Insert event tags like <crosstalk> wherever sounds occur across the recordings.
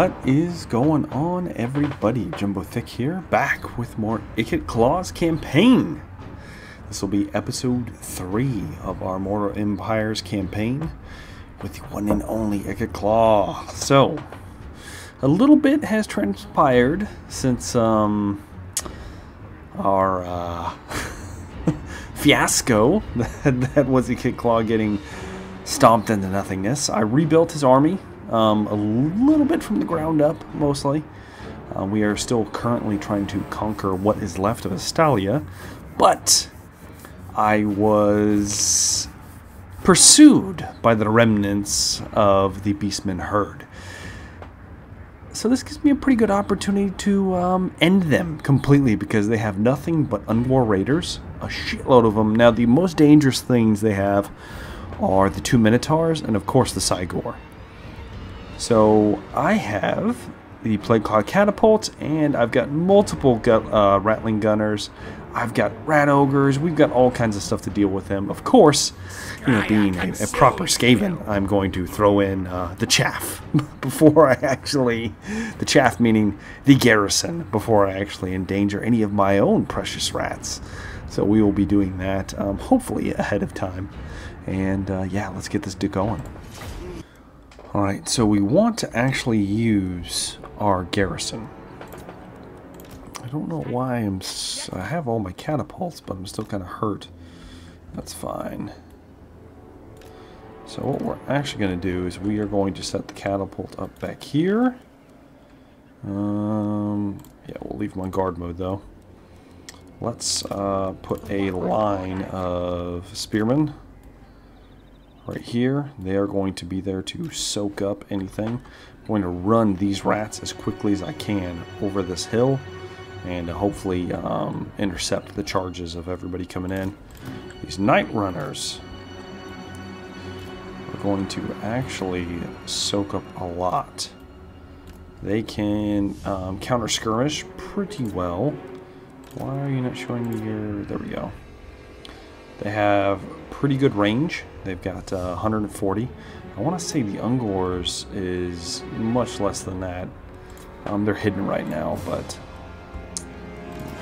What is going on, everybody? Jumbo Thick here, back with more Ikit Claws campaign. This will be episode 3 of our Mortal Empires campaign with the one and only Ikit Claw. So, a little bit has transpired since um, our uh, <laughs> fiasco <laughs> that, that was Ikit Claw getting stomped into nothingness. I rebuilt his army um, a little bit from the ground up, mostly. Uh, we are still currently trying to conquer what is left of Estalia, but I was pursued by the remnants of the Beastmen herd. So this gives me a pretty good opportunity to um, end them completely because they have nothing but Ungor Raiders, a shitload of them. Now the most dangerous things they have are the two Minotaurs and of course the Cygor. So I have the Plague Claw Catapult, and I've got multiple gut, uh, Ratling Gunners. I've got Rat Ogres. We've got all kinds of stuff to deal with them. Of course, you know, being a, a proper Skaven, I'm going to throw in uh, the chaff <laughs> before I actually, the chaff meaning the garrison, before I actually endanger any of my own precious rats. So we will be doing that, um, hopefully ahead of time. And uh, yeah, let's get this do going. Alright, so we want to actually use our garrison. I don't know why I'm... I have all my catapults, but I'm still kind of hurt. That's fine. So what we're actually going to do is we are going to set the catapult up back here. Um, yeah, we'll leave them on guard mode, though. Let's uh, put a line of spearmen right here. They are going to be there to soak up anything. I'm going to run these rats as quickly as I can over this hill and hopefully um, intercept the charges of everybody coming in. These night runners are going to actually soak up a lot. They can um, counter skirmish pretty well. Why are you not showing me your... There we go. They have pretty good range. They've got uh, 140. I want to say the Ungors is much less than that. Um, they're hidden right now, but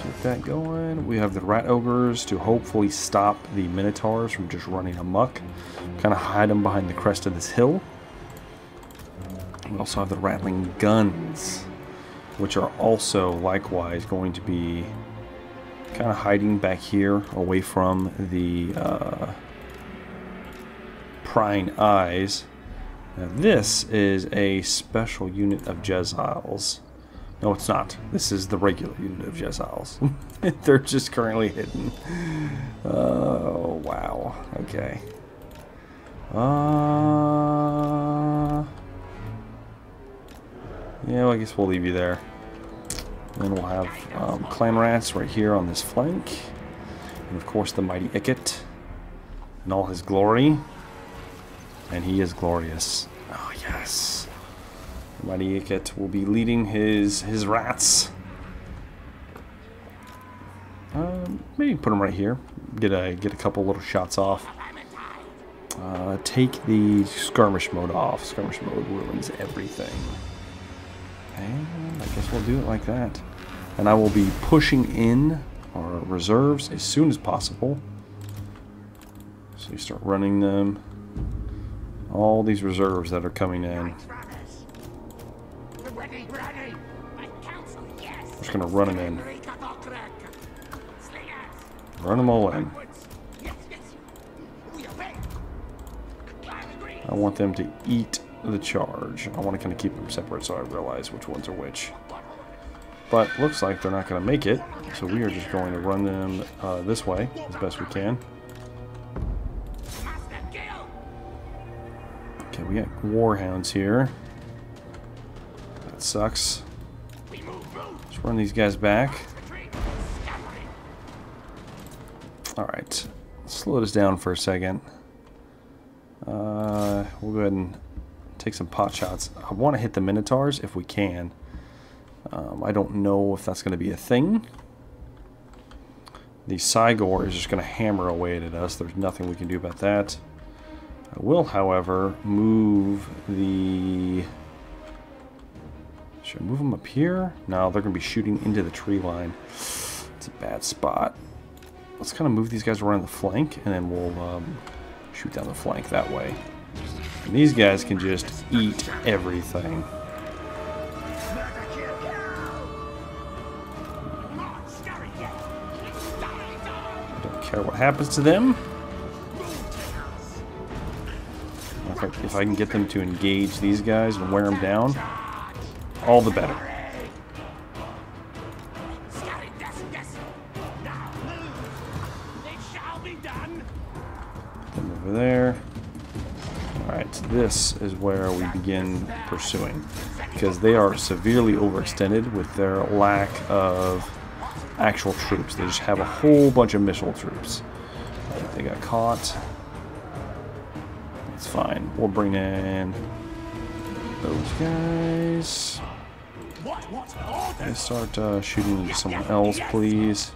keep that going. We have the Rat Ogres to hopefully stop the Minotaurs from just running amok. Kind of hide them behind the crest of this hill. We also have the Ratling Guns, which are also likewise going to be kind of hiding back here away from the uh, prying eyes. Now this is a special unit of Jezzails. No, it's not. This is the regular unit of Jezzails. <laughs> They're just currently hidden. Oh, wow. Okay. Uh, yeah, well, I guess we'll leave you there. Then we'll have um, Clan Rats right here on this flank. And of course the mighty Ikit in all his glory. And he is glorious. Oh yes. The mighty Ikit will be leading his his rats. Um, maybe put them right here. Get a get a couple little shots off. Uh, take the skirmish mode off. Skirmish mode ruins everything. Guess we'll do it like that. And I will be pushing in our reserves as soon as possible. So you start running them. All these reserves that are coming in. I'm just going to run them in. Run them all in. I want them to eat the charge. I want to kind of keep them separate so I realize which ones are which. But looks like they're not going to make it, so we are just going to run them uh, this way as best we can. Okay, we got warhounds here. That sucks. Let's run these guys back. Alright, slow this down for a second. Uh, we'll go ahead and take some pot shots. I want to hit the Minotaurs if we can. Um, I don't know if that's going to be a thing. The Cygor is just going to hammer away at us. There's nothing we can do about that. I will, however, move the Should I move them up here? No, they're going to be shooting into the tree line. It's a bad spot. Let's kind of move these guys around the flank, and then we'll um, shoot down the flank that way. And these guys can just eat everything. Care what happens to them. If I, if I can get them to engage these guys and wear them down, all the better. Over there. Alright, so this is where we begin pursuing. Because they are severely overextended with their lack of actual troops. They just have a whole bunch of missile troops. They got caught. It's fine. We'll bring in those guys. And start uh, shooting someone else, please.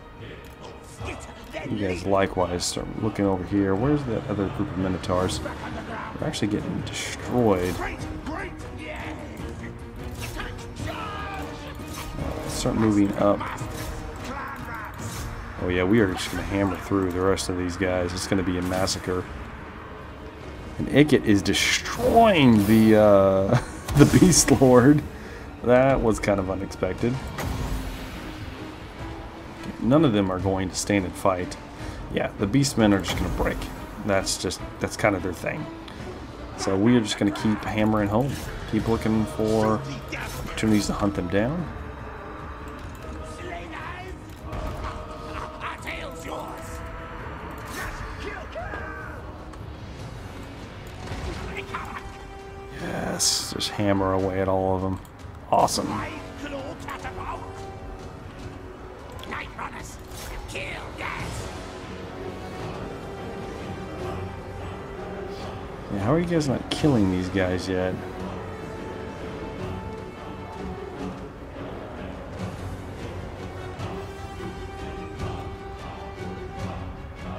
You guys likewise start looking over here. Where's that other group of Minotaurs? They're actually getting destroyed. Start moving up. Oh yeah, we are just going to hammer through the rest of these guys. It's going to be a massacre. And Ikit is destroying the uh, <laughs> the Beast Lord. That was kind of unexpected. None of them are going to stand and fight. Yeah, the Beastmen are just going to break. That's just, that's kind of their thing. So we are just going to keep hammering home. Keep looking for opportunities to hunt them down. Yes, just hammer away at all of them. Awesome. Yeah, how are you guys not killing these guys yet?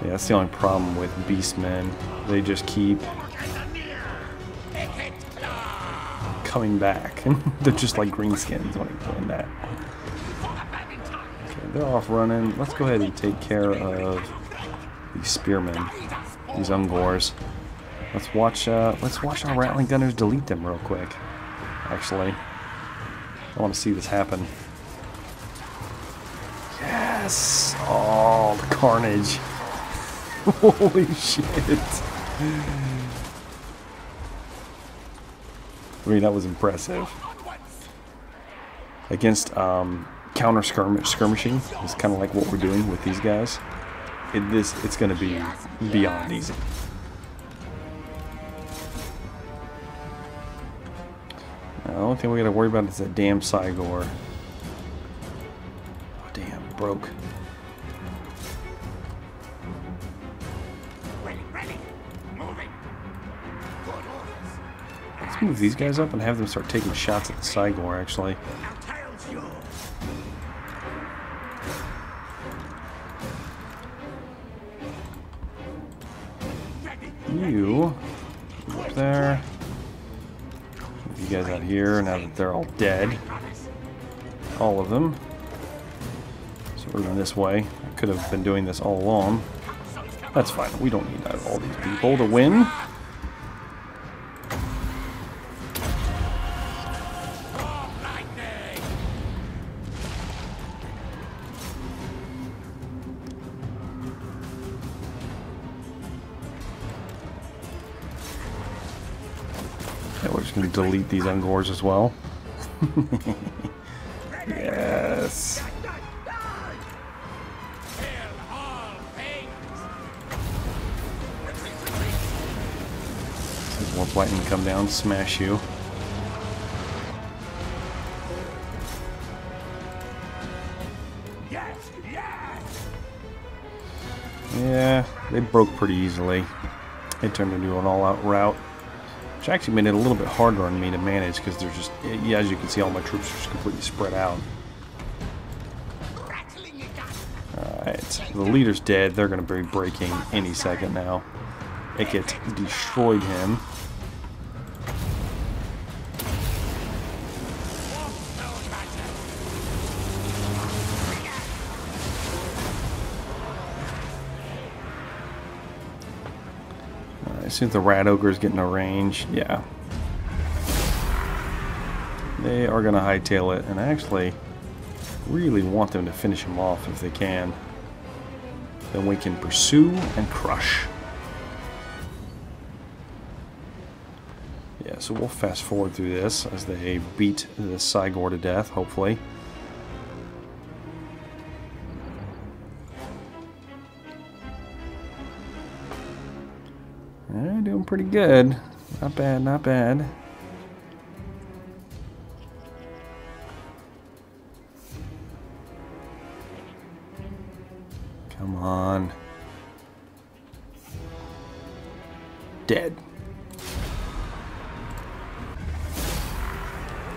Yeah, that's the only problem with Beastmen. They just keep coming back. <laughs> they're just like greenskins when you're doing that. Okay, they're off running. Let's go ahead and take care of these spearmen, these Ungors. Let's watch. Uh, let's watch our ratling Gunners delete them real quick. Actually, I want to see this happen. Yes! Oh, the carnage! <laughs> Holy shit! I mean, that was impressive. Against um, counter skirmish skirmishing is kind of like what we're doing with these guys. It, this it's going to be beyond easy. The only thing we got to worry about is that damn Cygor. Oh, damn, broke. Move these guys up and have them start taking shots at the Cygor, actually. You up there. Move you guys out here now that they're all dead. All of them. So we're going this way. I could have been doing this all along. That's fine. We don't need all these people to win. Delete these Ungors as well. yes. Once lightning come down, smash you. Yeah, they broke pretty easily. They turned into an all-out rout. Which actually made it a little bit harder on me to manage because there's just, yeah, as you can see, all my troops are just completely spread out. Alright, the leader's dead. They're going to be breaking any second now. Ikit destroyed him. As soon as the rat ogres get a range, yeah. They are going to hightail it, and I actually really want them to finish him off if they can. Then we can pursue and crush. Yeah, so we'll fast forward through this as they beat the Cygor to death, hopefully. Doing pretty good. Not bad, not bad. Come on. Dead.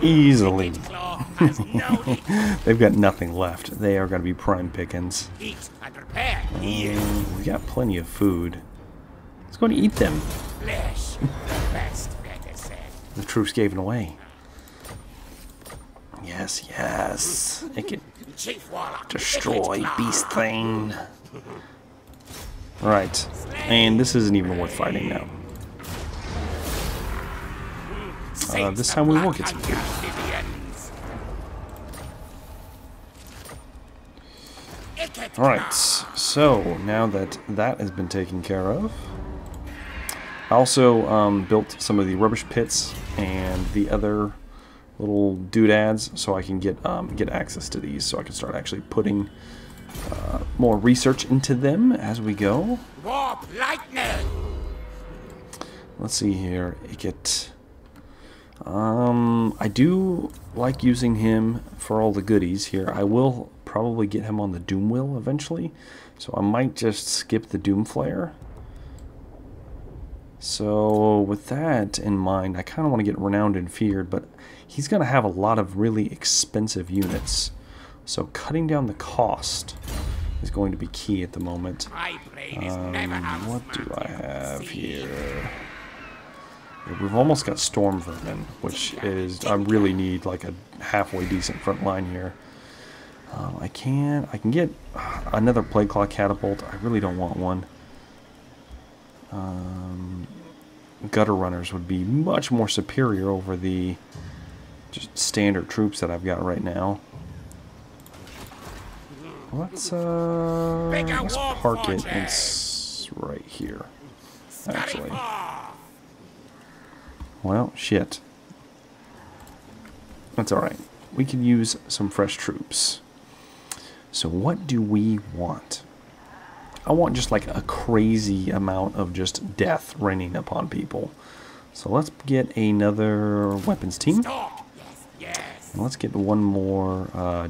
Easily. <laughs> They've got nothing left. They are going to be prime pickings. Eat and prepare. And we got plenty of food. Let's go and eat them. Flesh. Best. The troops gave it away. Yes, yes. Ikit Chief destroy beast thing. Right. And this isn't even worth fighting now. Uh, this time we will get some food. Alright, so now that that has been taken care of, I also um, built some of the rubbish pits and the other little doodads so I can get um, get access to these so I can start actually putting uh, more research into them as we go. Warp lightning. Let's see here. I get. Um, I do like using him for all the goodies here. I will probably get him on the Doom Wheel eventually, so I might just skip the Doom Flayer. So with that in mind, I kind of want to get Renowned and Feared, but he's going to have a lot of really expensive units. So cutting down the cost is going to be key at the moment. My brain is Um, what do I have here? We've almost got Storm Vermin, which is I really need like a halfway decent front line here. Um, I can I can get another Plague Claw catapult. I really don't want one. Um, gutter runners would be much more superior over the just standard troops that I've got right now. Let's uh let's park it right here. Actually, well, shit. That's all right. We can use some fresh troops. So what do we want? I want just like a crazy amount of just death raining upon people. So let's get another weapons team. And let's get one more uh.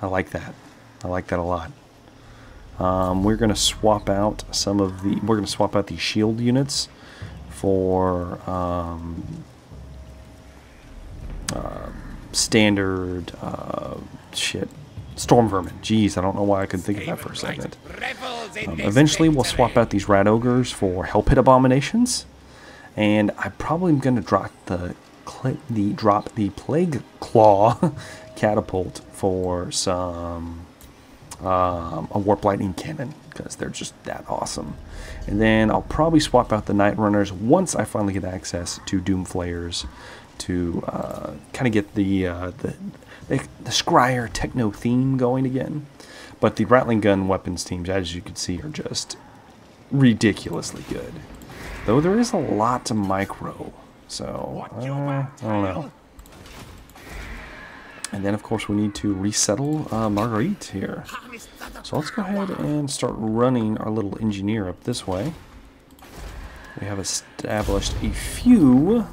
I like that. I like that a lot. Um, we're going to swap out some of the. We're going to swap out the shield units for um, uh, standard uh, shit. Storm vermin. Jeez, I don't know why I couldn't think of that for a second. Um, eventually, we'll swap out these rat ogres for hell pit abominations, and I'm probably am going to drop the the drop the plague claw <laughs> catapult for some um, a warp lightning cannon because they're just that awesome. And then I'll probably swap out the night runners once I finally get access to doom flayers to uh, kind of get the, uh, the the the Skryre techno theme going again. But the ratling gun weapons teams, as you can see, are just ridiculously good. Though there is a lot to micro, so uh, I don't know. And then, of course, we need to resettle uh, Marguerite here. So let's go ahead and start running our little engineer up this way. We have established a few,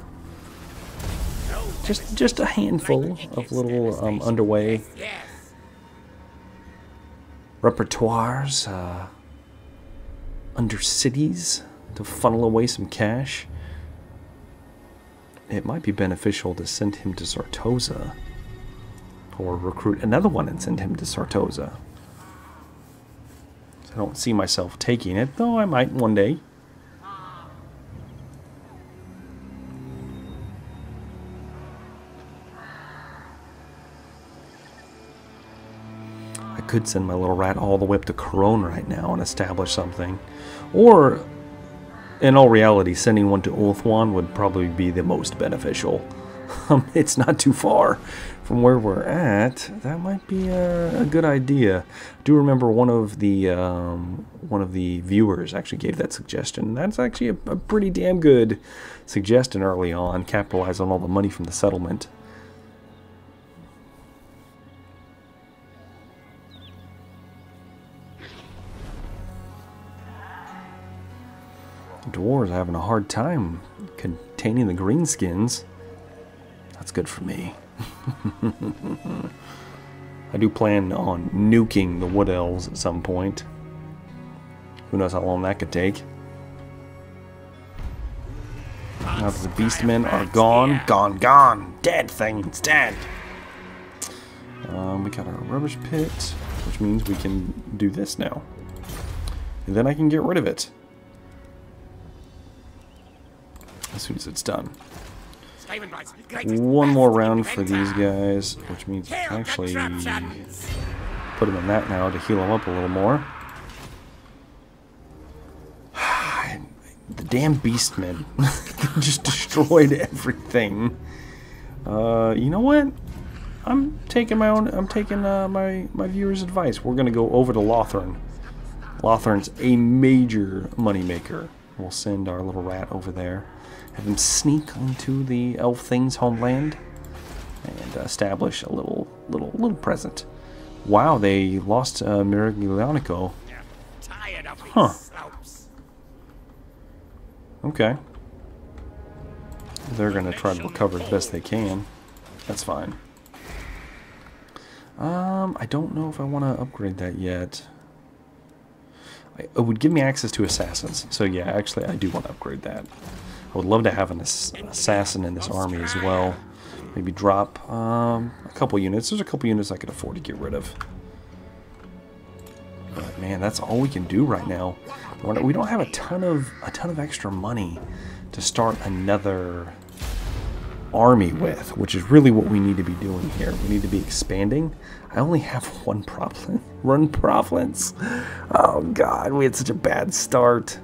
just just a handful of little um, underway repertoires uh, under cities to funnel away some cash. It might be beneficial to send him to Sartosa or recruit another one and send him to Sartosa. I don't see myself taking it, though I might one day. Could send my little rat all the way up to Couronne right now and establish something. Or, in all reality, sending one to Ulthuan would probably be the most beneficial. <laughs> Um, it's not too far from where we're at. That might be a, a good idea. I do remember one of the um, one of the viewers actually gave that suggestion. That's actually a, a pretty damn good suggestion early on. Capitalize on all the money from the settlement. Dwarves are having a hard time containing the greenskins. That's good for me. <laughs> I do plan on nuking the wood elves at some point. Who knows how long that could take. Now that the beastmen are gone, gone, gone, dead thing, it's dead. Um, we got our rubbish pit, which means we can do this now. And then I can get rid of it. As soon as it's done. One more round for these guys, which means we can actually put them in that now to heal them up a little more. <sighs> the damn beastmen <laughs> just destroyed everything. Uh, you know what? I'm taking my own. I'm taking uh, my my viewers' advice. We're gonna go over to Lothern. Lothern's a major moneymaker. We'll send our little rat over there have him sneak onto the elf thing's homeland and establish a little little little present. Wow, they lost uh, Miraglianico. Huh. Okay. They're gonna try to recover as best they can. That's fine. Um, I don't know if I want to upgrade that yet. it would give me access to assassins. So yeah, actually I do want to upgrade that. I would love to have an assassin in this army as well. Maybe drop um, a couple units. There's a couple units I could afford to get rid of. But man, that's all we can do right now. We don't have a ton of a ton of extra money to start another army with, which is really what we need to be doing here. We need to be expanding. I only have one problem. <laughs> Run province. Oh god, we had such a bad start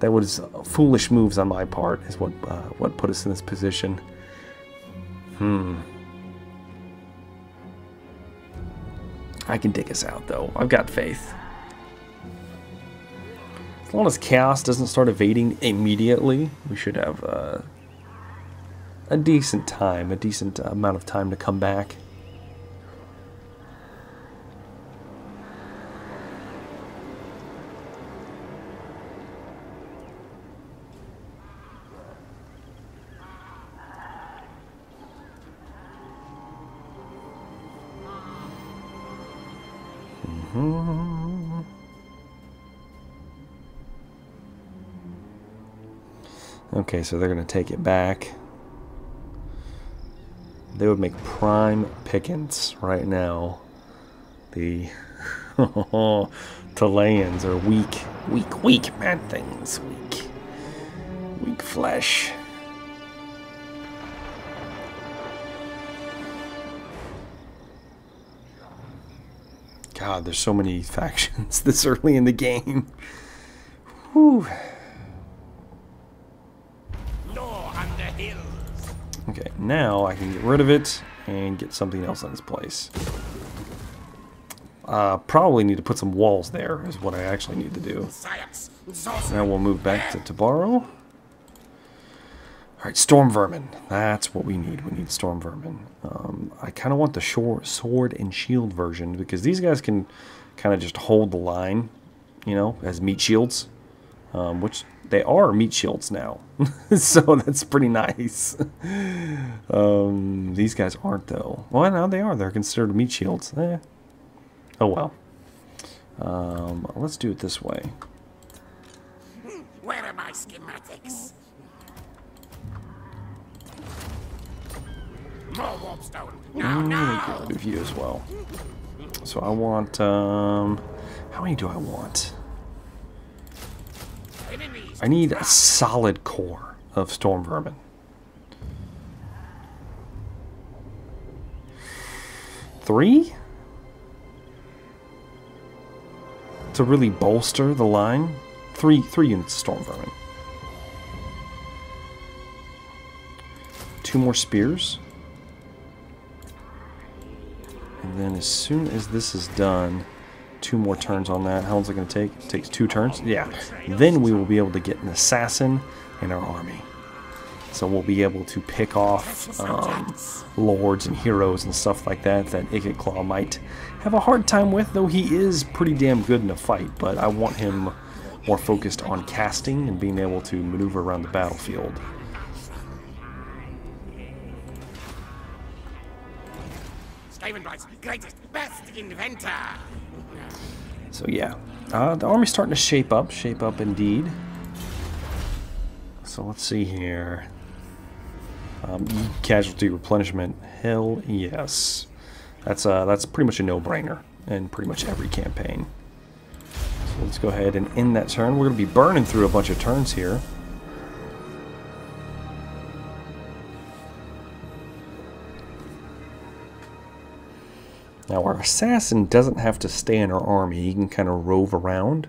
that was foolish moves on my part is what uh, what put us in this position. Hmm. I can dig us out though. I've got faith. As long as chaos doesn't start evading immediately, we should have uh, a decent time, a decent amount of time to come back. Okay, so they're going to take it back. They would make prime pickings right now. The <laughs> Tileans are weak. Weak, weak, man things. Weak. Weak flesh. God, there's so many <laughs> factions this early in the game. Whew. Okay, now I can get rid of it and get something else in its place. Uh, probably need to put some walls there is what I actually need to do. Now we'll move back to Tobaro. Alright, Storm Vermin. That's what we need. We need Storm Vermin. Um, I kind of want the sword and shield version because these guys can kind of just hold the line, you know, as meat shields. Um, which they are meat shields now. <laughs> so that's pretty nice. um, these guys aren't, though. Well, now they are. They're considered meat shields. Eh. Oh, well. Um, let's do it this way. Where are my schematics? More warpstone. No, no. Get rid of you as well. So I want, um, how many do I want? I need a solid core of storm vermin. Three? to really bolster the line. Three three units of storm vermin. Two more spears. And then as soon as this is done, two more turns on that. How long is it going to take? It takes two turns? Yeah. Then we will be able to get an assassin in our army. So we'll be able to pick off um, lords and heroes and stuff like that that Ikit Claw might have a hard time with, though he is pretty damn good in a fight. But I want him more focused on casting and being able to maneuver around the battlefield. Greatest, best inventor. So yeah, uh, the army's starting to shape up, shape up indeed. So let's see here. Um, casualty replenishment, hell yes. That's uh, that's pretty much a no-brainer in pretty much every campaign. So let's go ahead and end that turn. We're going to be burning through a bunch of turns here. Now our assassin doesn't have to stay in our army. He can kind of rove around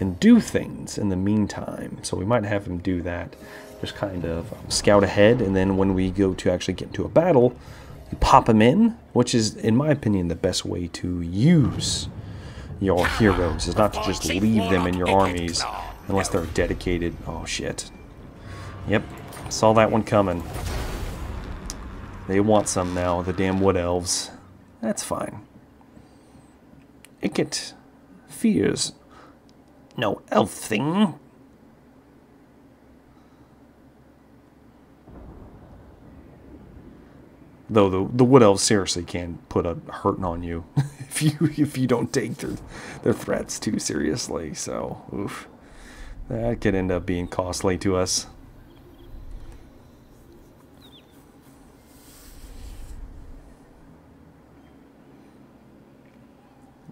and do things in the meantime. So we might have him do that. Just kind of um, scout ahead, and then when we go to actually get into a battle, you pop him in, which is, in my opinion, the best way to use your heroes, is not to just leave them in your armies unless they're dedicated. Oh, shit. Yep, saw that one coming. They want some now, the damn wood elves. That's fine. Ikit fears no elf thing. Though the the wood elves seriously can put a hurting on you <laughs> if you if you don't take their their threats too seriously. So oof, that could end up being costly to us.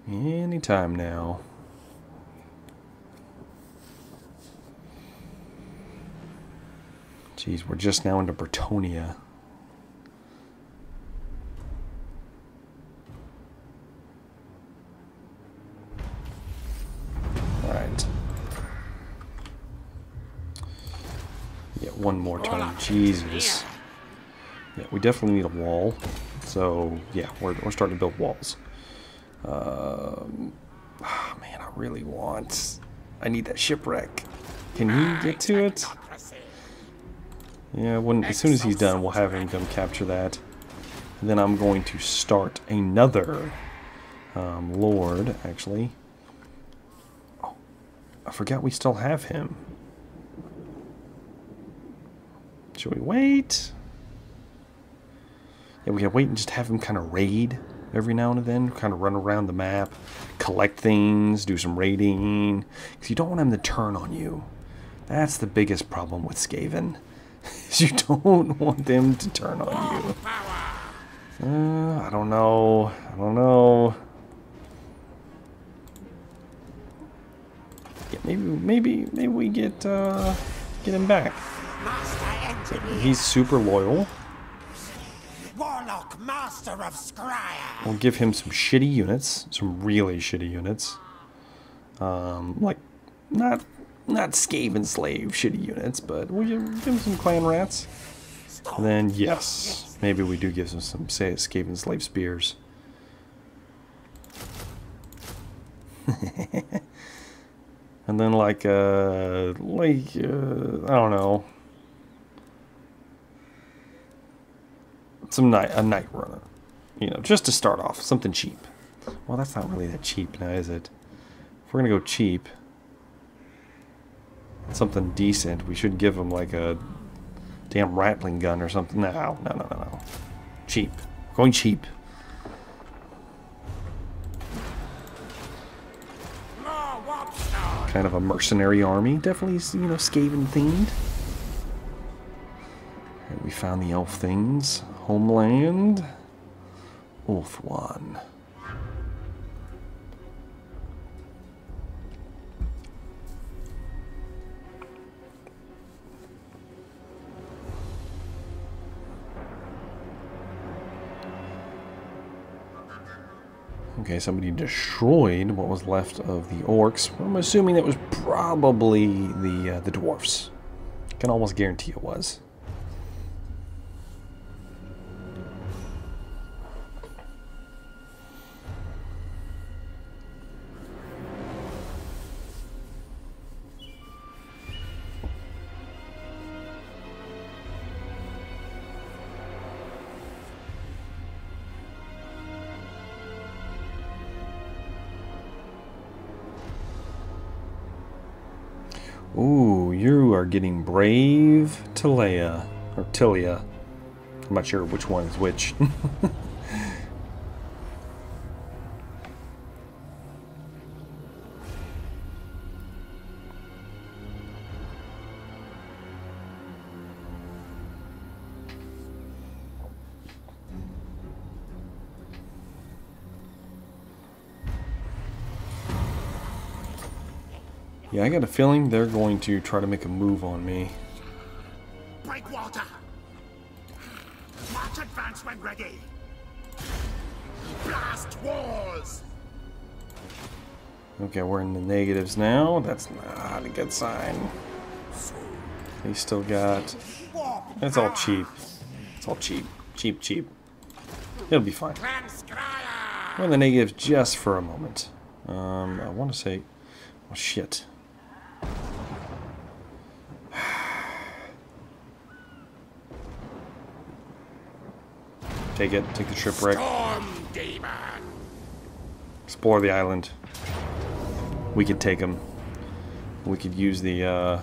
Anytime now. Jeez, we're just now into Bretonnia. Alright. Yeah, one more turn. Jesus. Yeah, we definitely need a wall. So, yeah, we're, we're starting to build walls. Um, oh, man, I really want... I need that shipwreck. Can you get to it? Yeah, when as soon as he's done, we'll have him come capture that. And then I'm going to start another um, Lord, actually. Oh, I forgot we still have him. Should we wait? Yeah, we can wait and just have him kind of raid every now and then. Kind of run around the map, collect things, do some raiding. Because you don't want him to turn on you. That's the biggest problem with Skaven. <laughs> Is you don't want them to turn on you. Uh, I don't know. I don't know. Yeah, maybe, maybe, maybe we get uh, get him back. He's super loyal. Warlock, master of Skryre. We'll give him some shitty units, some really shitty units. Um, like, not not Skaven slave shitty units, but we'll give him some clan rats. And then, yes, maybe we do give him some, say, Skaven slave spears. <laughs> and then, like, uh, like, uh, I don't know. Some night, a night runner. You know, just to start off, something cheap. Well, that's not really that cheap now, is it? If we're gonna go cheap, something decent. We should give him like a damn ratling gun or something. No, no, no, no, no. Cheap. Going cheap. Kind of a mercenary army. Definitely, you know, Skaven themed. And we found the elf things. Homeland. Ulthuan. Okay, somebody destroyed what was left of the orcs. I'm assuming it was probably the uh, the dwarfs. Can almost guarantee it was. Ooh, you are getting brave Tilea. Or Tilia. I'm not sure which one is which. <laughs> I got a feeling they're going to try to make a move on me. Breakwater! March advance when ready! Blast walls! Okay, we're in the negatives now. That's not a good sign. They still got... It's all cheap. It's all cheap. Cheap, cheap. It'll be fine. We're in the negatives just for a moment. Um, I want to say... Oh, shit. Take it. Take the shipwreck. Explore the island. We could take them. We could use the, uh...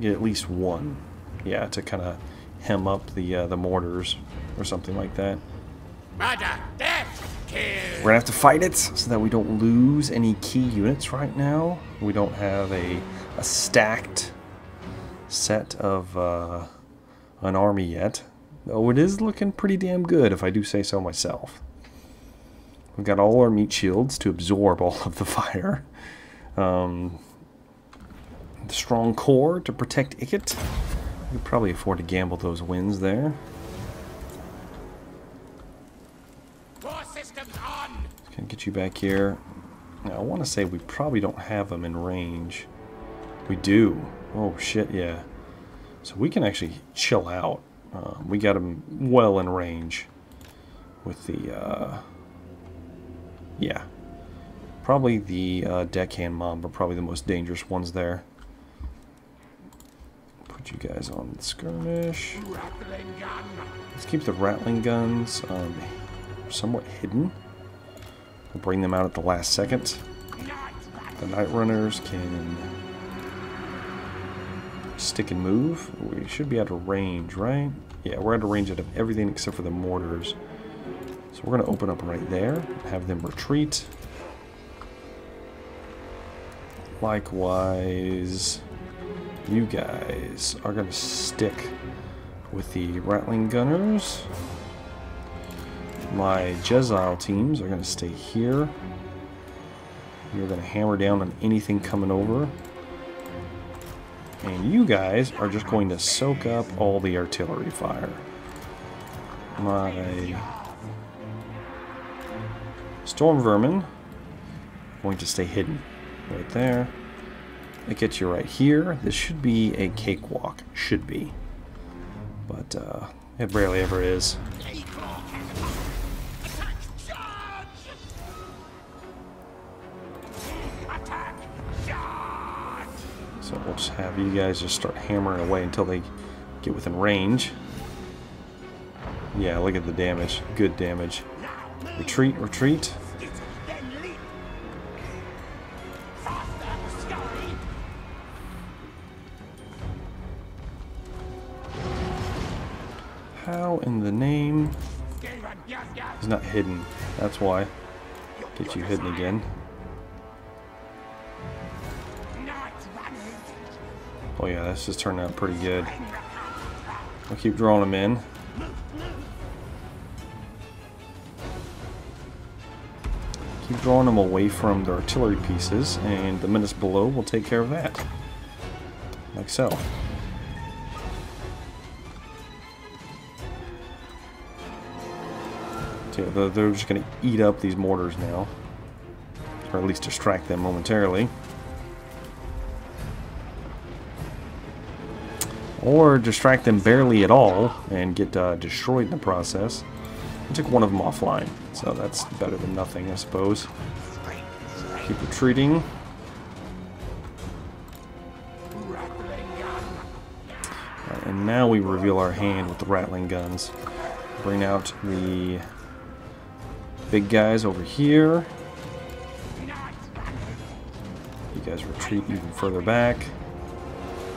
Get at least one. Yeah, to kind of hem up the, uh, the mortars. Or something like that. Murder! Death! Kill! We're gonna have to fight it so that we don't lose any key units right now. We don't have a, a stacked set of uh, an army yet. Though it is looking pretty damn good, if I do say so myself. We've got all our meat shields to absorb all of the <laughs> fire. Um, the strong core to protect Ikit. We could probably afford to gamble those wins there. Four systems on! Can get you back here. Now, I want to say we probably don't have them in range. We do. Oh, shit, yeah. So we can actually chill out. Uh, we got them well in range with the, uh, yeah. Probably the uh, deckhand mob are probably the most dangerous ones there. Put you guys on skirmish. Let's keep the ratling guns um, somewhat hidden. We'll bring them out at the last second. The night runners can stick and move. We should be out of range, right? Yeah, we're out of range out of everything except for the mortars. So we're going to open up right there, have them retreat. Likewise, you guys are going to stick with the ratling gunners. My Jezzail teams are going to stay here. You're going to hammer down on anything coming over. And you guys are just going to soak up all the artillery fire. My Storm Vermin going to stay hidden right there. It gets you right here. This should be a cakewalk. Should be. But uh, it rarely ever is. We'll just have you guys just start hammering away until they get within range. Yeah, look at the damage. Good damage. Retreat, retreat. How in the name? He's not hidden. That's why. Get you hidden again. Oh yeah, this has turned out pretty good. I'll keep drawing them in. Keep drawing them away from the artillery pieces, and the minutes below will take care of that. Like so. So yeah, they're just going to eat up these mortars now. Or at least distract them momentarily. Or distract them barely at all and get uh, destroyed in the process. I took one of them offline, so that's better than nothing, I suppose. Keep retreating. Alright, and now we reveal our hand with the ratling guns. Bring out the big guys over here. You guys retreat even further back.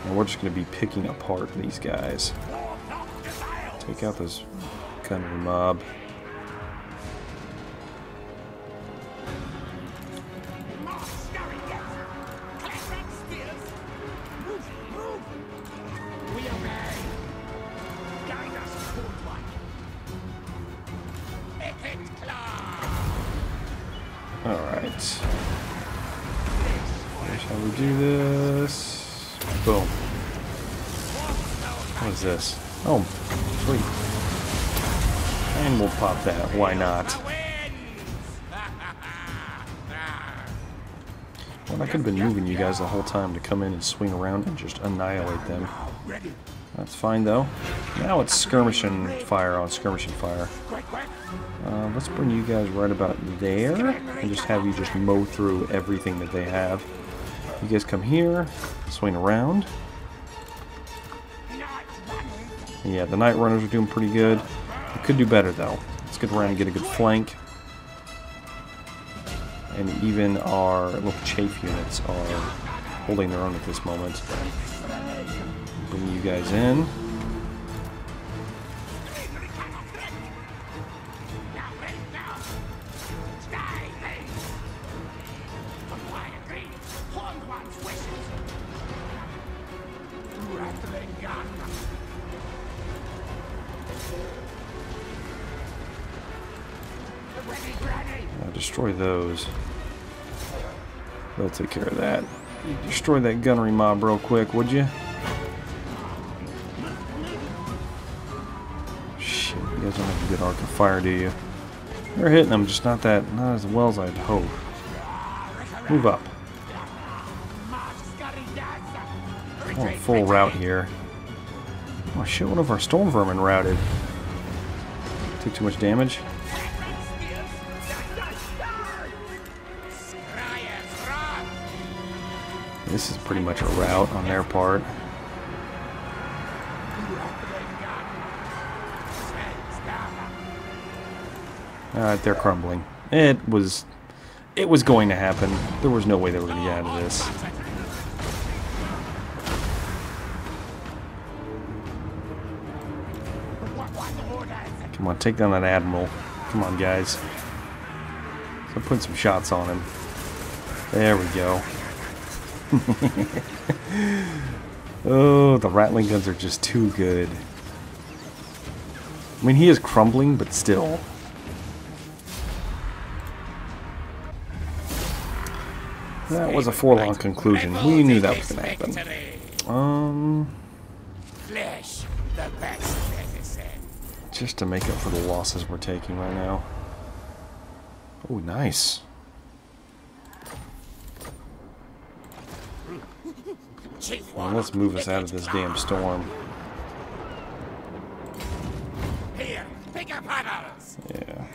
And we're just going to be picking apart these guys. Of. Take out this gunnery mob. Boom. What is this? Oh, sweet. And we'll pop that. Why not? <laughs> Well, I could have been moving you guys the whole time to come in and swing around and just annihilate them. That's fine though. Now it's skirmishing fire on skirmishing fire. Uh, let's bring you guys right about there and just have you just mow through everything that they have. You guys come here, swing around. Yeah, the night runners are doing pretty good. We could do better though. Let's get around and get a good flank. And even our little chafe units are holding their own at this moment. Bring you guys in. They'll take care of that. Destroy that gunnery mob real quick, would you? Shit, you guys don't have a good arc of fire, do you? They're hitting them, just not that, not as well as I'd hope. Move up. Full route here. Oh shit, one of our storm vermin routed. Took too much damage. This is pretty much a route on their part. Alright, they're crumbling. It was it was going to happen. There was no way they were gonna get out of this. Come on, take down that admiral. Come on, guys. So put some shots on him. There we go. <laughs> oh, the ratling guns are just too good. I mean, he is crumbling, but still. That was a foregone conclusion. We knew that was going to happen. Um, Flesh, the best medicine. just to make up for the losses we're taking right now. Oh, nice. Well, let's move us out of this damn storm. Here, pick up others. Yeah.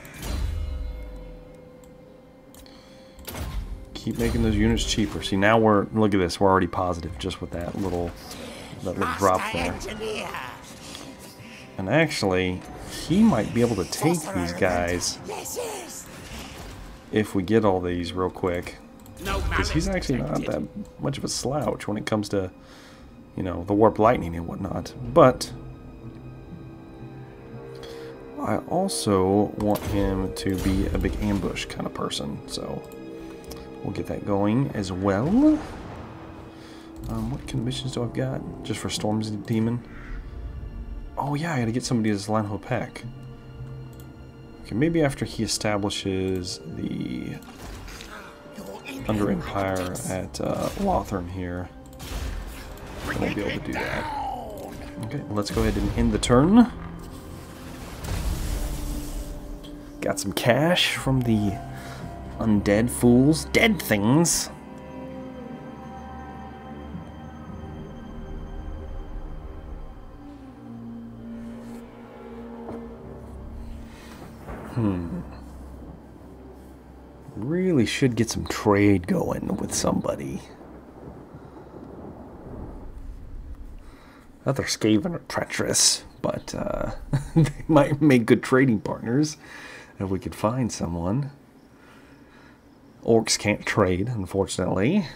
Keep making those units cheaper. See, now we're look at this. We're already positive just with that little that little drop there. And actually, he might be able to take these guys if we get all these real quick. Because he's actually not that much of a slouch when it comes to, you know, the warp lightning and whatnot. But I also want him to be a big ambush kind of person, so we'll get that going as well. Um, what commissions do I've got? Just for Storm's Demon? Oh yeah, I gotta get somebody as Xlanhuapec. Okay, maybe after he establishes the Under Empire at uh, Lothern here, I won't be able to do that. Okay, let's go ahead and end the turn. Got some cash from the undead fools. Dead things. Should get some trade going with somebody. Other Skaven are treacherous, but uh, <laughs> they might make good trading partners if we could find someone. Orcs can't trade, unfortunately.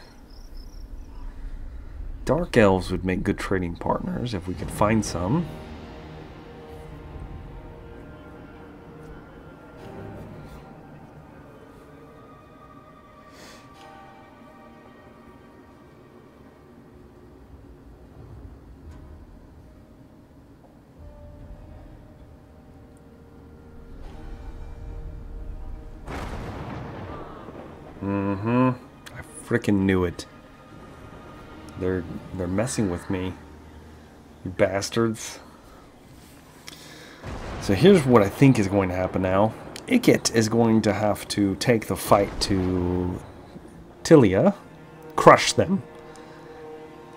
Dark elves would make good trading partners if we could find some. I freaking knew it. They're they're messing with me. You bastards. So here's what I think is going to happen now. Ikit is going to have to take the fight to Tilea, crush them,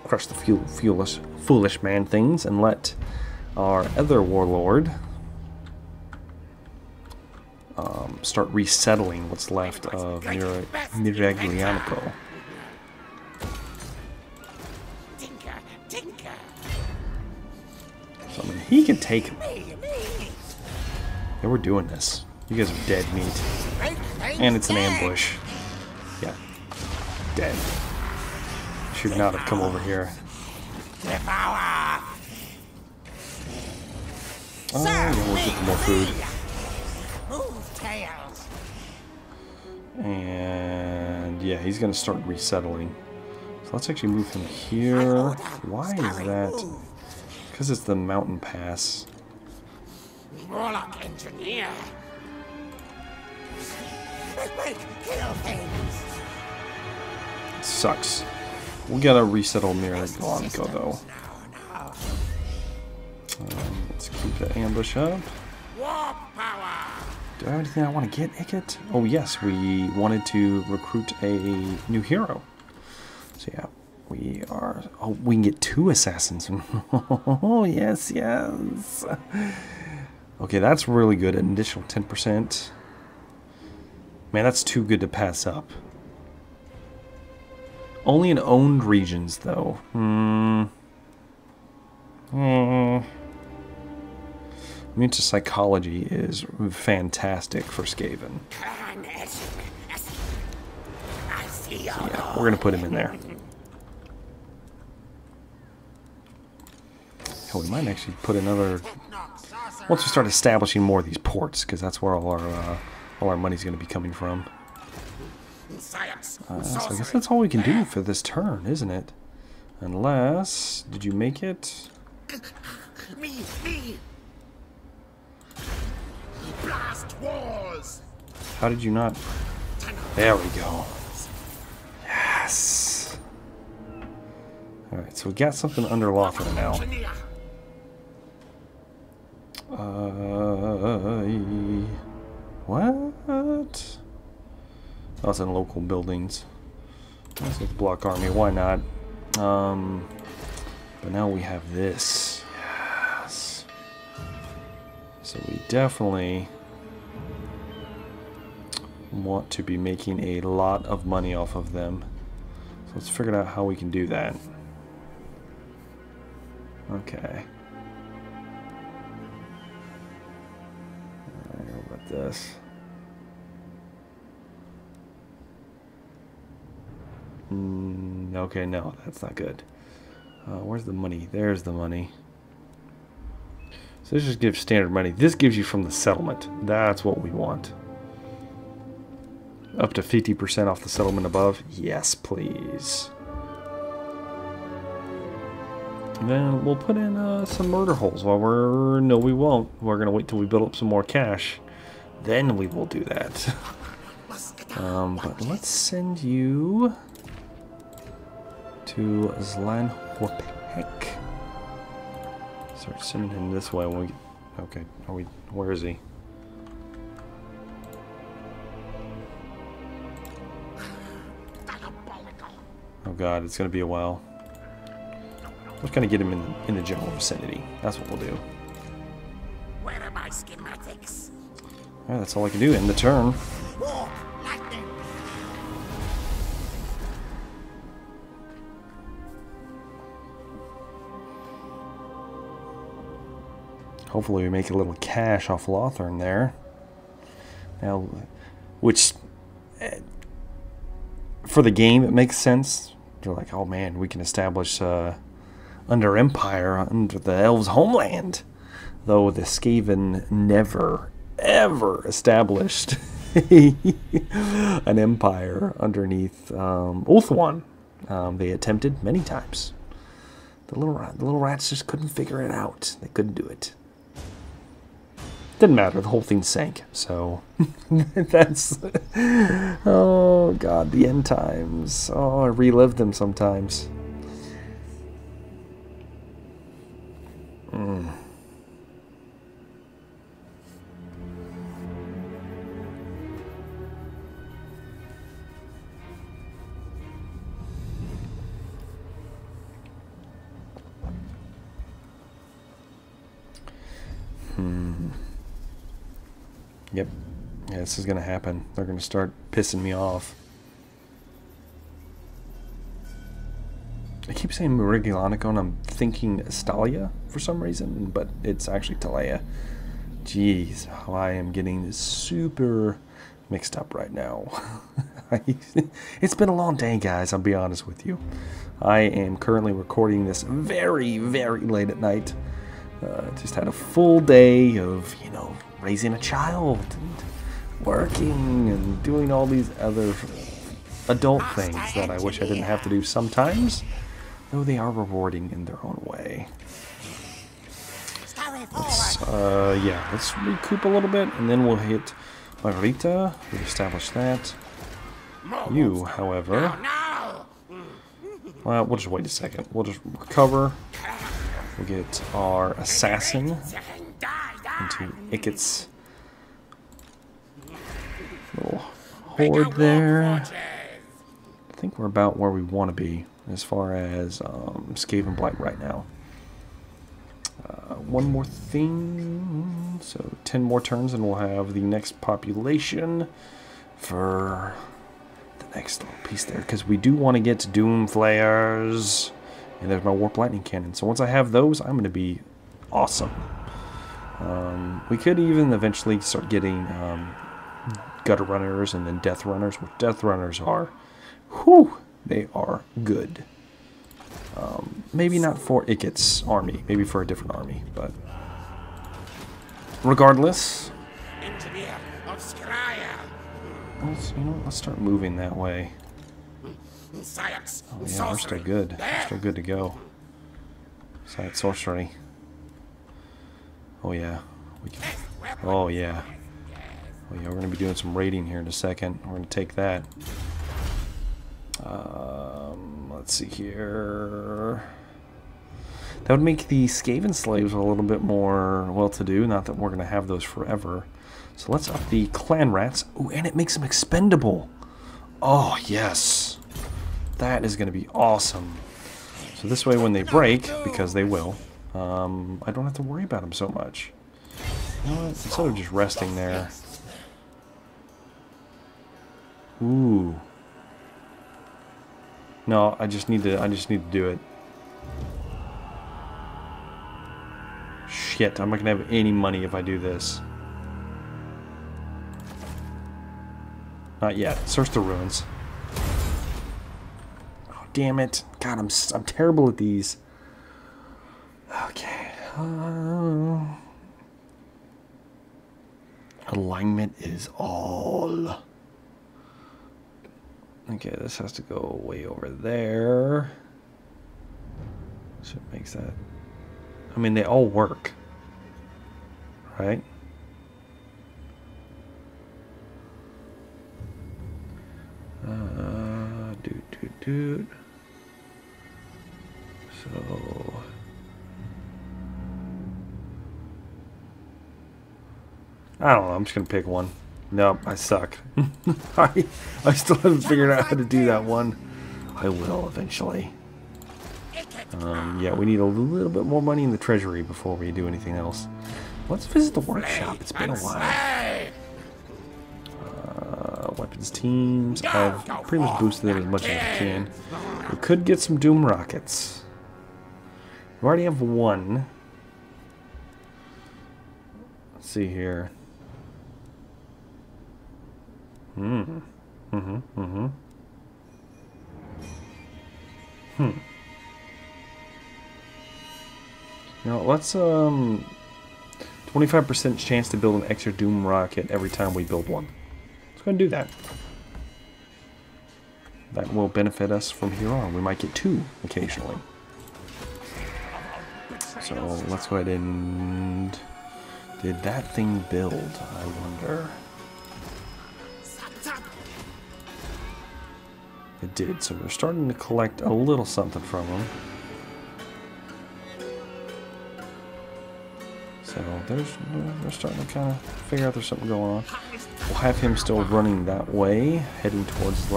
crush the fool, foolish, foolish man things, and let our other warlord um, start resettling what's left of Mira- Miraglianico. Take him. Yeah, we're doing this. You guys are dead meat. And it's an ambush. Yeah. Dead. Should not have come over here. Oh, yeah, we'll get more food. And yeah, he's gonna start resettling. So let's actually move him here. Why is that? Because it's the mountain pass. Warlock engineer. Make kill things. It sucks. We gotta resettle Miraglianico though. Now, now. Um, let's keep the ambush up. Do I have anything I want to get, Ikit? Oh yes, we wanted to recruit a new hero. So yeah, we are. Oh, we can get two assassins. <laughs> oh yes, yes. Okay, that's really good. An additional ten percent. Man, that's too good to pass up. Only in owned regions, though. Hmm. Hmm. To psychology is fantastic for Skaven. Carnage. I see you. Yeah, we're gonna put him in there. Hell, we might actually put another. Once we start establishing more of these ports, because that's where all our uh, all our money's gonna be coming from. Uh, so I guess that's all we can do for this turn, isn't it? Unless, did you make it? Me, me. Blast wars. How did you not? There we go. Yes. All right, so we got something under Lothern now. Uh, what? It's in local buildings. Let's get the block army. Why not? Um, but now we have this. Yes. So we definitely want to be making a lot of money off of them. So let's figure out how we can do that. Okay. This? Mm, okay, no, that's not good. Uh, where's the money? There's the money. So this just gives standard money. This gives you from the settlement. That's what we want. Up to 50% off the settlement above? Yes, please. Then we'll put in uh, some murder holes while we're... No, we won't. We're going to wait till we build up some more cash. Then we will do that. um, but let's send you to Zlan Hwapek. Start sending him this way when we... Okay, are we... Where is he? Oh god, it's gonna be a while. We're gonna get him in in the general vicinity. That's what we'll do. Alright, that's all I can do. in the turn. Hopefully we make a little cash off Lothern there. Now, which eh, for the game it makes sense. They're like, oh man, we can establish uh, under Empire under the Elves' homeland. Though the Skaven never ever established <laughs> an empire underneath um, Ulthuan. Um, they attempted many times. The little rat- the little rats just couldn't figure it out. They couldn't do it. Didn't matter. The whole thing sank. So <laughs> that's oh god, the end times. Oh, I relive them sometimes. Mm. Yep. Yeah, this is gonna happen. They're gonna start pissing me off. I keep saying Meriglanico and I'm thinking Estalia for some reason, but it's actually Tilea. Jeez, how I am getting super mixed up right now. <laughs> it's been a long day, guys, I'll be honest with you. I am currently recording this very, very late at night. Uh, just had a full day of, you know, raising a child and working and doing all these other adult things that I wish I didn't have to do sometimes, though they are rewarding in their own way. Let's, uh, yeah, let's recoup a little bit, and then we'll hit Margarita. We established that. You, however, well, we'll just wait a second. We'll just recover. We'll get our assassin. Into Ikit's little horde there. I think we're about where we want to be as far as um, Skavenblight right now. Uh, one more thing. So 10 more turns and we'll have the next population for the next little piece there. Because we do want to get to Doom Flayers. And there's my Warp Lightning Cannon. So once I have those, I'm going to be awesome. Um, we could even eventually start getting um, Gutter Runners and then Death Runners, which Death Runners are whew, they are good. Um, maybe not for Ikit's army, maybe for a different army, but regardless, Engineer of Skryre. let's, you know, let's start moving that way. Science. Oh, yeah, we're still good. We're still good to go. Side sorcery. Oh yeah. Oh yeah. Oh yeah, we're gonna be doing some raiding here in a second. We're gonna take that. Um, let's see here. That would make the Skaven slaves a little bit more well-to-do. Not that we're gonna have those forever. So let's up the clan rats. Oh, and it makes them expendable. Oh yes, that is gonna be awesome. So this way, when they break, because they will, um, I don't have to worry about them so much. You know what? Instead of just resting there. Ooh. No, I just need to. I just need to do it. Shit, I'm not gonna have any money if I do this. Not yet. Search the ruins. Oh, damn it! God, I'm s- I'm terrible at these. Okay. Uh, alignment is all. Okay, this has to go way over there. So it makes that. I mean, they all work. Right? Uh, doot, doot, doot. So. I don't know. I'm just gonna pick one. Nope, I suck. <laughs> I I still haven't figured out how to do that one. I will eventually. Um, yeah, we need a little bit more money in the treasury before we do anything else. Let's visit the workshop. It's been a while. Uh, weapons teams. I've pretty much boosted it as much as I can. We could get some Doom rockets. We already have one. Let's see here. Hmm. Mm-hmm. Mm-hmm. Hmm. Now let's um 25% chance to build an extra Doom rocket every time we build one. Let's go and do that. That will benefit us from here on. We might get two occasionally. So let's go ahead and... Did that thing build? I wonder. It did, so we're starting to collect a little something from them. So there's, they're starting to kind of figure out there's something going on. We'll have him still running that way, heading towards the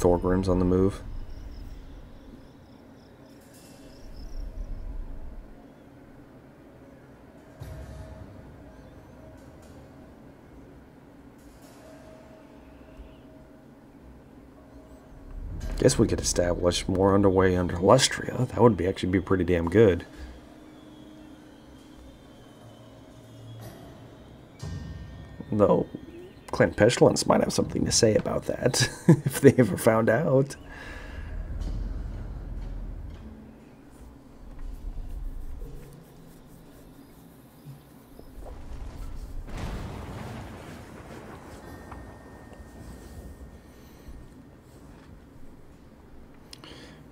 Thorgrim's on the move. Guess we could establish more underway under Lustria. That would be actually be pretty damn good. Though Clan Pestilence might have something to say about that <laughs> if they ever found out.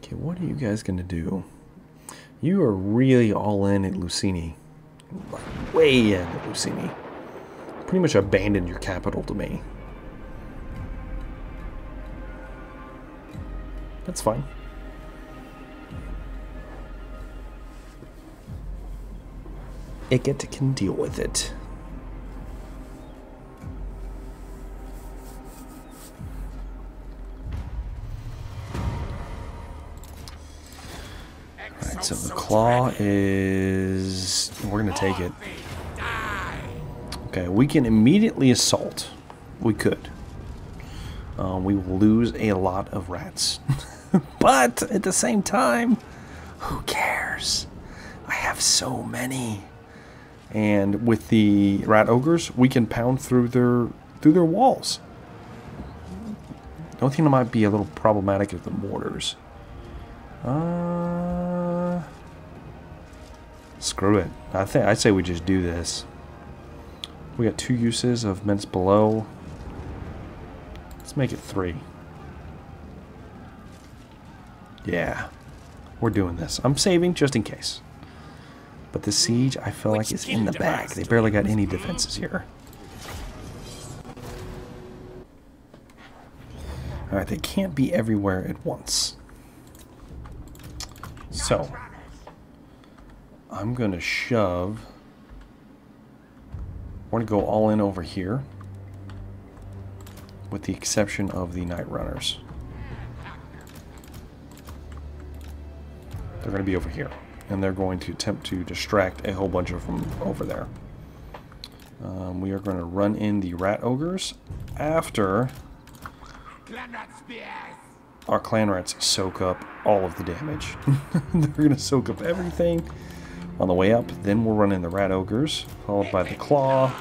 Okay, what are you guys gonna do? You are really all in at Luccini. Way in at Luccini. Pretty much abandoned your capital to me. That's fine. Ikit can deal with it. Alright, so the claw is... We're going to take it. Okay, we can immediately assault. We could. Um, we will lose a lot of rats. <laughs> but at the same time, who cares? I have so many. And with the rat ogres, we can pound through their through their walls. The only thing that might be a little problematic is the mortars. Uh, screw it. I think I say we just do this. We got two uses of Menace Below. Let's make it three. Yeah. We're doing this. I'm saving just in case. But the siege, I feel like, is in the bag. They barely got any defenses here. Alright, they can't be everywhere at once. So, I'm going to shove... We're going to go all in over here. With the exception of the Night Runners. They're going to be over here. And they're going to attempt to distract a whole bunch of them over there. Um, we are going to run in the Rat Ogres after our clan rats soak up all of the damage. <laughs> They're going to soak up everything on the way up. Then we'll run in the Rat Ogres, followed by the Claw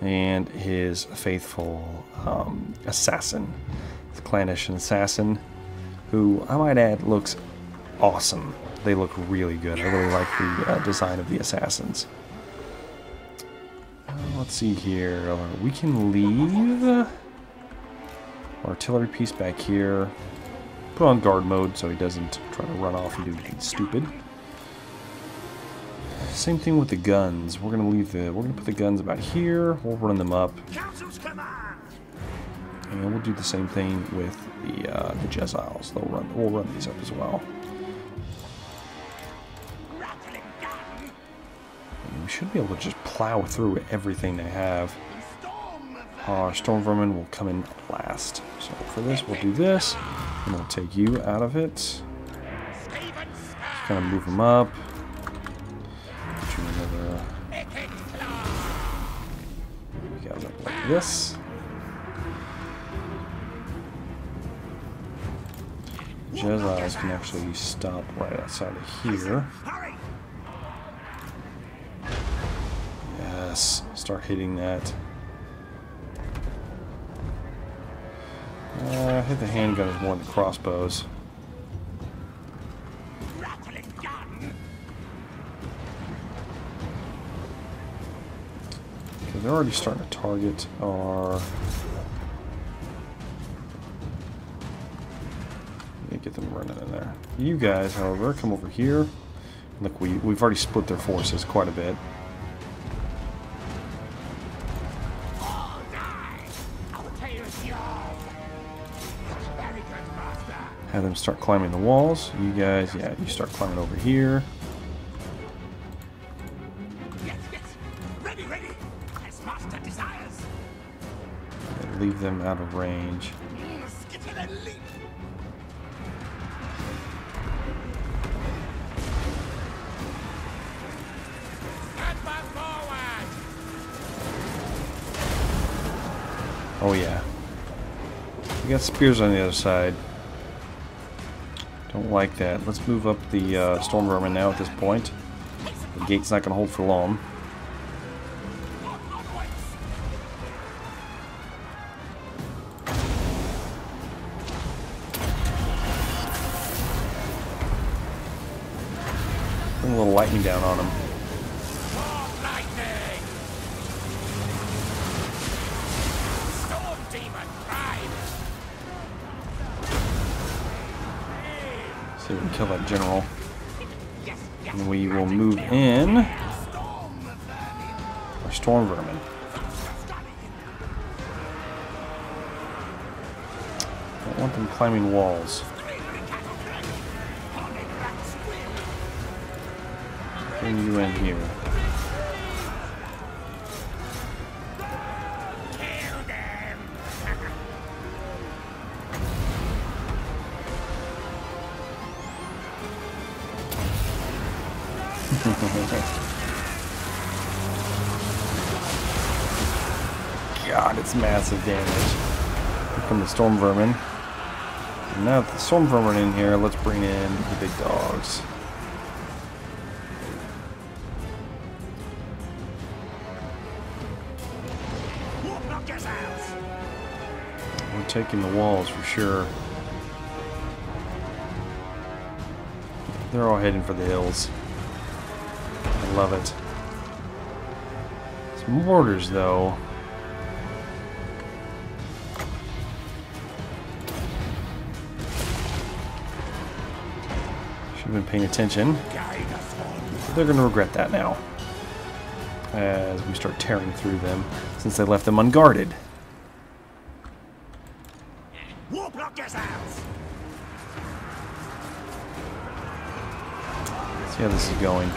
and his faithful um, assassin. The Clan Eshin assassin, who I might add looks awesome. They look really good. I really like the uh, design of the assassins. Uh, let's see here. Uh, we can leave artillery piece back here. Put on guard mode so he doesn't try to run off and do anything stupid. Same thing with the guns. We're gonna leave the. We're gonna put the guns about here. We'll run them up. And we'll do the same thing with the uh, the Jezzails. They'll run. We'll run these up as well. And we should be able to just plow through everything they have. Our storm vermin will come in last. So for this, we'll do this, and we'll take you out of it. Stephen Kind of move them up. This. Jezzails can actually stop right outside of here. Yes, start hitting that. Uh, hit the handguns more than crossbows. They're already starting to target our. Get them running in there. You guys, however, come over here. Look, we we've already split their forces quite a bit. Have them start climbing the walls. You guys, yeah, you start climbing over here. Leave them out of range. Oh yeah. We got spears on the other side. Don't like that. Let's move up the uh, storm vermin now at this point. The gate's not going to hold for long. General. And we will move in our storm vermin. Don't want them climbing walls. Bring you in here. Massive damage. Come the storm vermin. And now the storm vermin in here, let's bring in the big dogs. We're taking the walls for sure. They're all heading for the hills. I love it. It's mortars, though. Have been paying attention. They're going to regret that now. As we start tearing through them, since they left them unguarded. See how this is going.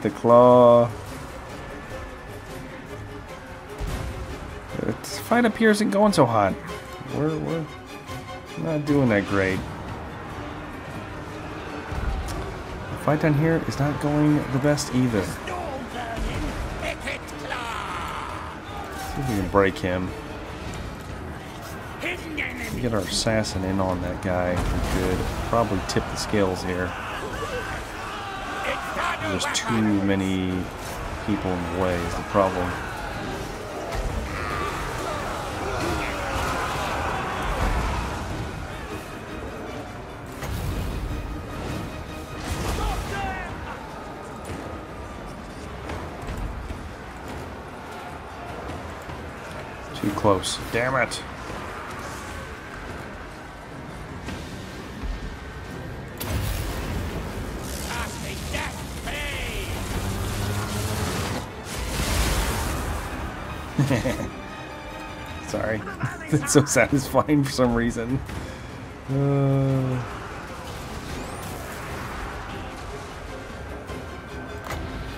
Baby, the claw. This fight up here isn't going so hot. We're, we're not doing that great. The fight down here is not going the best either. Claw. See if we can break him. Get our assassin in on that guy. We could probably tip the scales here there's too many people in the way is the problem. Too close. Damn it! <laughs> Sorry. That's so satisfying for some reason. Uh...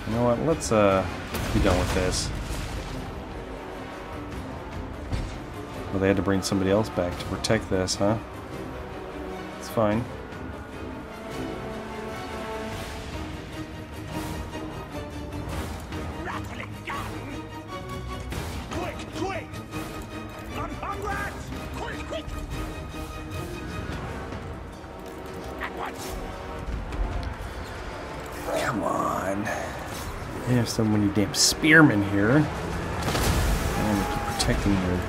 You know what? Let's uh be done with this. Well, they had to bring somebody else back to protect this, huh? It's fine. So many damn spearmen here. And keep protecting to.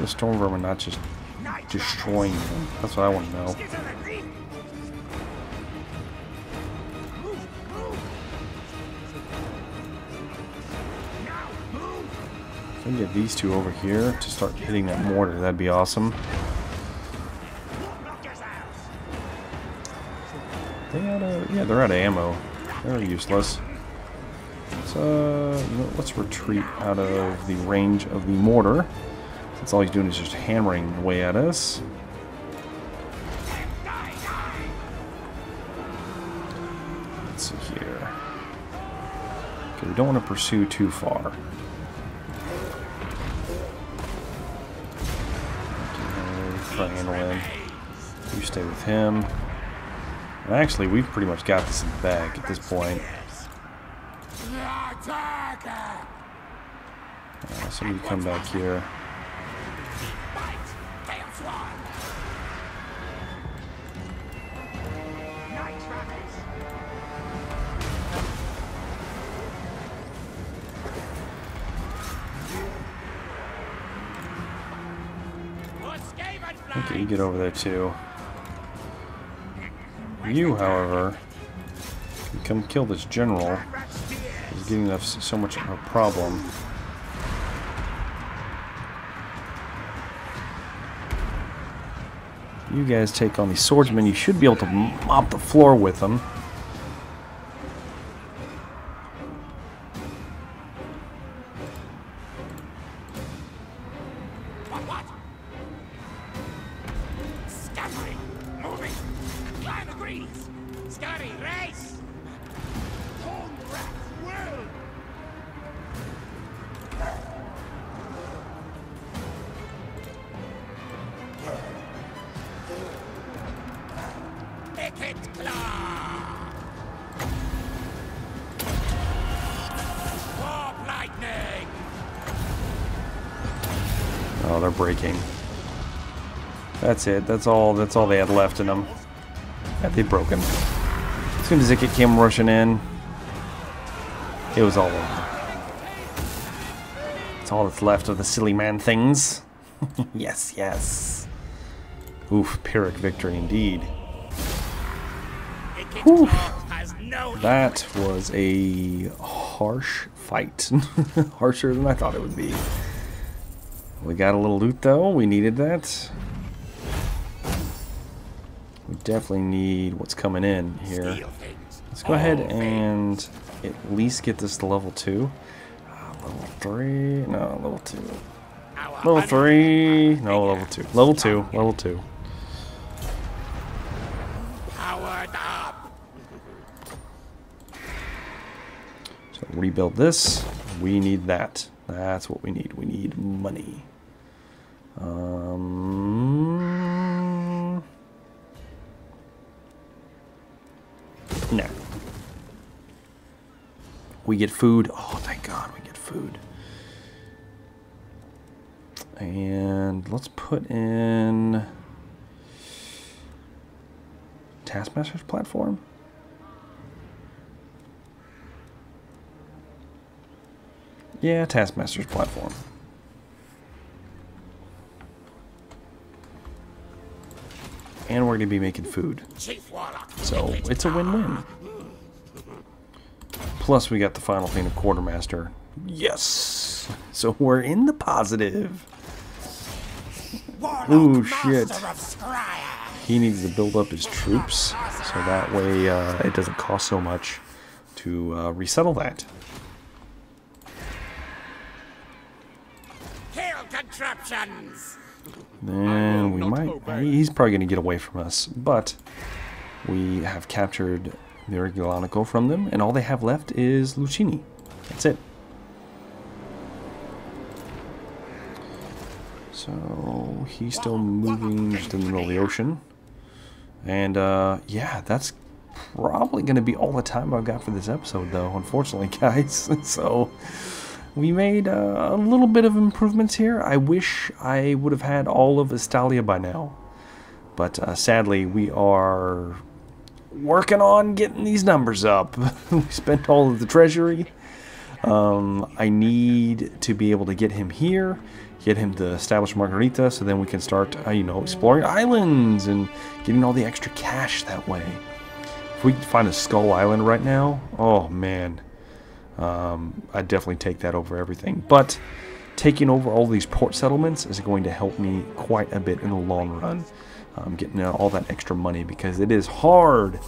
The storm vermin not just destroying them? That's what I want to know. If I can get these two over here to start hitting that mortar, that'd be awesome. They out uh, of yeah, they're out of ammo. They're useless. So you know, let's retreat out of the range of the mortar. Since all he's doing is just hammering away at us. Let's see here. Okay, we don't want to pursue too far. You stay with him. And actually, we've pretty much got this in the bag at this point. Uh, so you come back here. Okay, you get over there too. You, however, can come kill this general. He's getting us so much of a problem. You guys take on these swordsmen. You should be able to mop the floor with them. They're breaking. That's it. That's all. That's all they had left in them. Yeah, they've broken. As soon as it came rushing in, it was all over. It's all that's left of the silly man things. <laughs> yes, yes. Oof, Pyrrhic victory indeed. No That was a harsh fight. <laughs> Harsher than I thought it would be. We got a little loot though. We needed that. We definitely need what's coming in here. Let's go ahead and at least get this to level 2. Uh, level 3. No, level 2. Level 3. No, level 2. Level 2. Level 2. Powered up. So rebuild this. We need that. That's what we need. We need money. Um, no. We get food. Oh, thank God we get food. And let's put in Taskmaster's platform. Yeah, Taskmaster's platform. And we're going to be making food. So it's a win-win. Plus we got the final thing of Quartermaster. Yes! So we're in the positive. Ooh, shit. Master of Skryre. He needs to build up his troops, so that way uh, it doesn't cost so much to uh, resettle that. Kill contraptions. Then we might... He's probably going to get away from us, but we have captured Miragliano from them, and all they have left is Luccini. That's it. So he's still moving just in the middle of the ocean. And uh, yeah, that's probably going to be all the time I've got for this episode, though, unfortunately, <laughs> guys. so we made uh, a little bit of improvements here. I wish I would have had all of Estalia by now. But uh, sadly, we are working on getting these numbers up. <laughs> we spent all of the treasury. Um, I need to be able to get him here, get him to establish Margarita, so then we can start, uh, you know, exploring islands and getting all the extra cash that way. If we find a Skull Island right now, oh man, um, I'd definitely take that over everything. But taking over all these port settlements is going to help me quite a bit in the long run. Um, getting uh, all that extra money because it is hard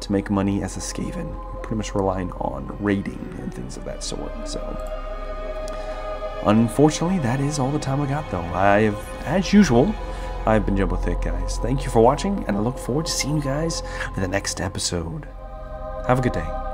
to make money as a Skaven. You're pretty much relying on raiding and things of that sort. So, unfortunately, that is all the time I got though. I have, as usual, I've been Jumbo Thick, guys. Thank you for watching, and I look forward to seeing you guys in the next episode. Have a good day.